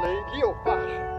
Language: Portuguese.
Play Leopard.